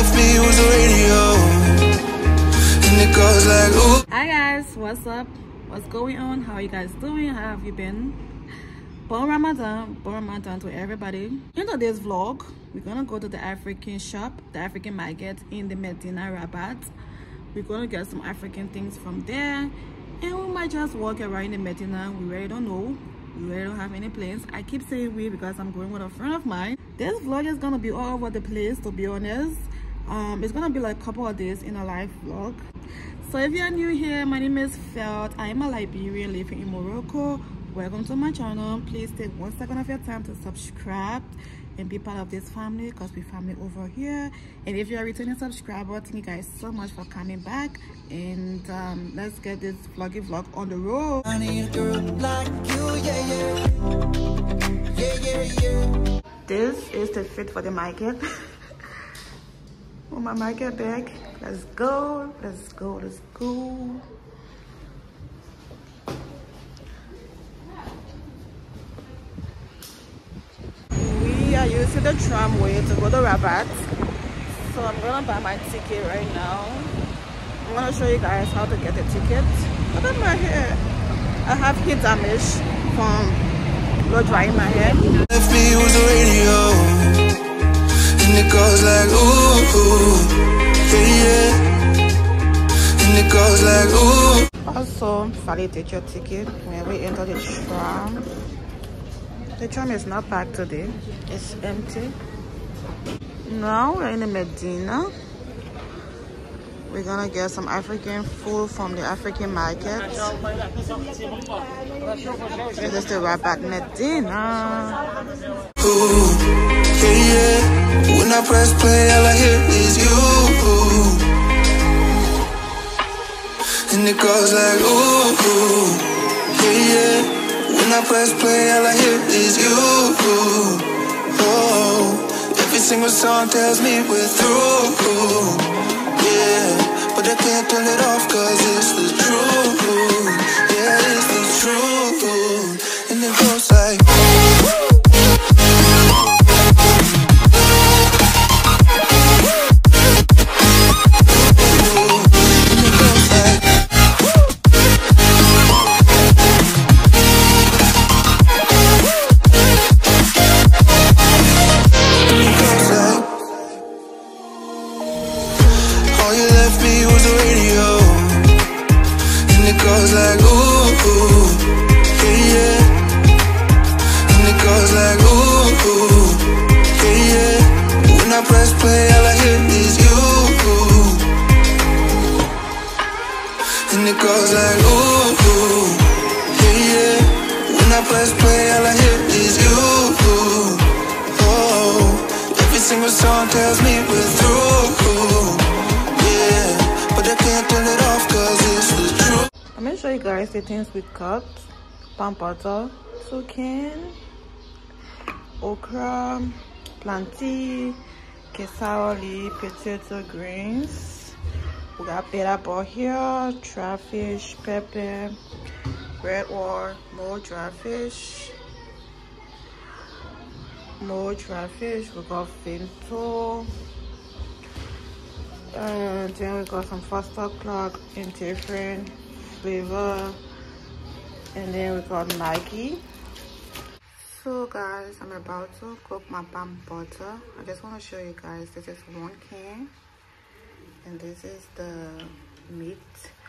left me was the radio. And it goes like, ooh. Hi guys, what's up? What's going on? How are you guys doing? How have you been? Bon Ramadan, Bon Ramadan to everybody. In today's vlog, we're gonna go to the African shop, the African market in the Medina Rabat. We're gonna get some African things from there and we might just walk around the Medina. We really don't know. We really don't have any plans. I keep saying we because I'm going with a friend of mine. This vlog is gonna be all over the place to be honest. Um, it's gonna be like a couple of days in a live vlog. So if you're new here, my name is Felt. I am a Liberian living in Morocco. Welcome to my channel. Please take one second of your time to subscribe and be part of this family because we family over here and if you're a returning subscriber thank you guys so much for coming back and um, let's get this vloggy vlog on the road I need a girl like you, yeah, yeah. Yeah, yeah, yeah. this is the fit for the market oh my market back. let's go. Let's go let's go we are using the tramway to go to Rabat. So I'm gonna buy my ticket right now. I'm gonna show you guys how to get the ticket. Look at my hair. I have heat damage from blow drying my hair And it goes like, ooh, ooh. Yeah, yeah. And it goes like, ooh. Also, validate your ticket when we enter the tram. The tram is not packed today, it's empty. Now we're in the Medina. We're gonna get some African food from the African market. This is the Rabat Medina. Ooh. When I press play, all I hear is you. And it goes like, ooh, yeah, yeah. When I press play, all I hear is you. Oh, every single song tells me we're through. Yeah, but I can't turn it off cause it's the truth. All I hear is you And it goes like, ooh, ooh Yeah, yeah When I press play, all I hear is you Oh, every single song tells me we're through yeah, but I can't turn it off cause it's the truth. I'm gonna show you guys the things we cut. Palm butter, toucan, okra, plantain, cassawali, potato greens. We got bitter ball here, dry fish, pepper, red wine, more dry fish, more dry fish. We got finto. And then we got some faster clock in different flavor. And then we got Maggi. So guys, I'm about to cook my palm butter. I just want to show you guys, this is one can. And this is the meat.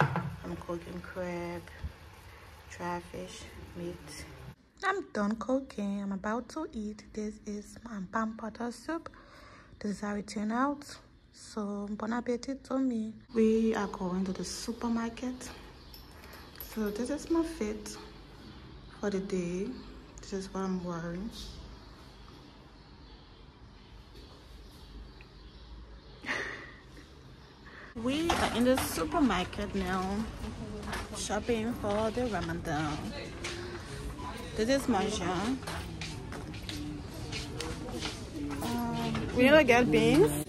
I'm cooking crab, dry fish, meat. I'm done cooking. I'm about to eat. This is my palm butter soup. This is how it turned out. So, bon appetit to me. We are going to the supermarket. So, this is my fit for the day. This is what I'm wearing. We are in the supermarket now, shopping for the Ramadan. This is Marjane. Um, we're gonna get beans.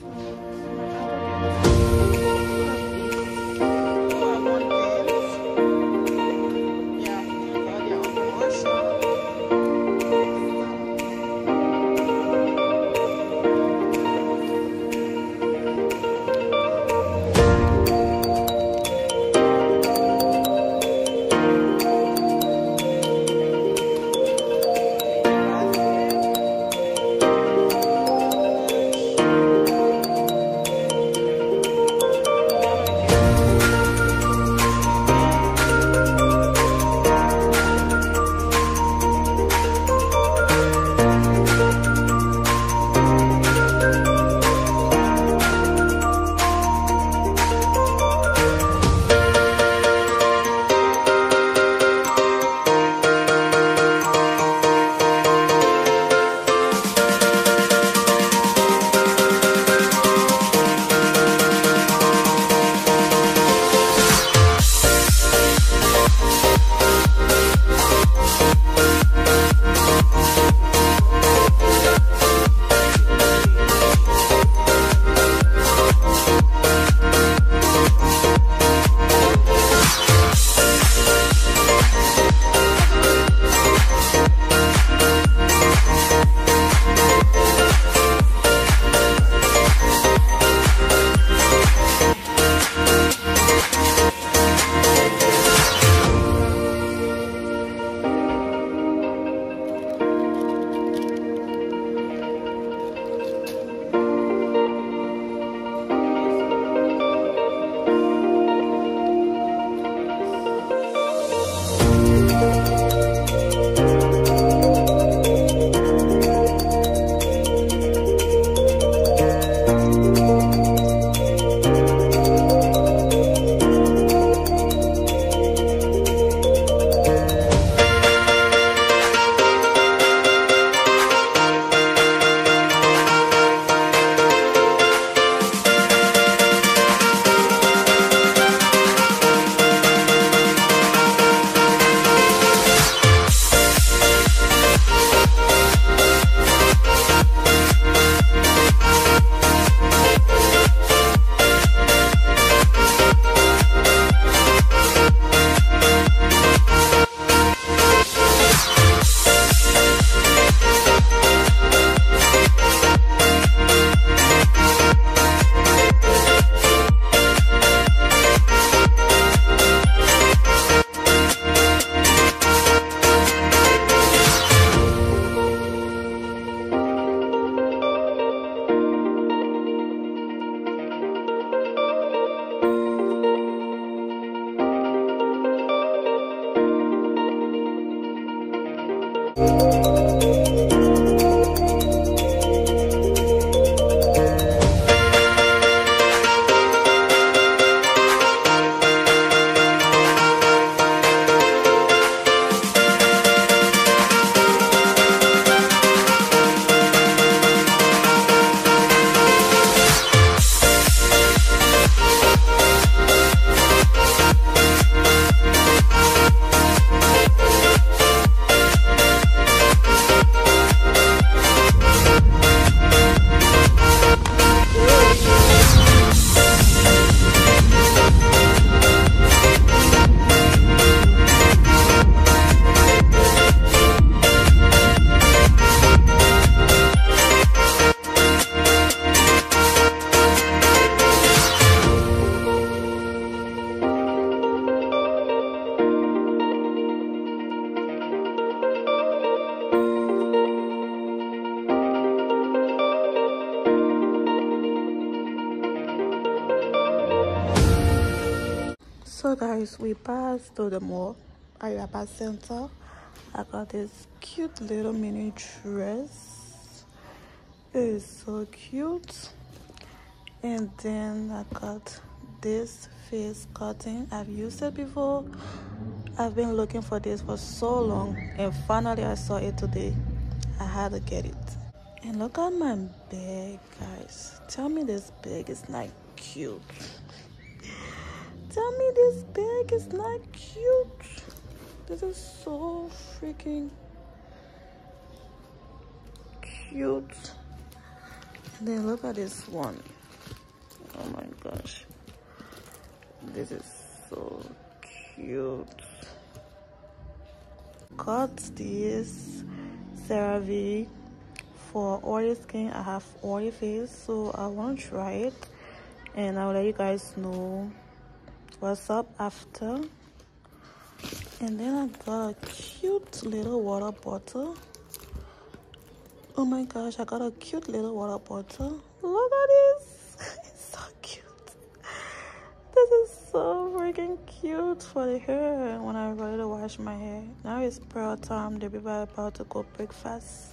Música guys we passed to the mall Arribat Center. I got this cute little mini dress. It is so cute. And then I got this face cutting. I've used it before. I've been looking for this for so long and finally I saw it today. I had to get it. And look at my bag guys. Tell me this bag is not cute Tell me this bag is not cute. This is so freaking cute. And then look at this one. Oh my gosh. This is so cute. Got this CeraVe for oily skin. I have oily face, so I want to try it. And I'll let you guys know what's up after. And then i got a cute little water bottle. Oh my gosh i got a cute little water bottle. Look at this. It's so cute. This is so freaking cute for the hair. When i'm ready to wash my hair. Now it's prayer time. The people are about to go breakfast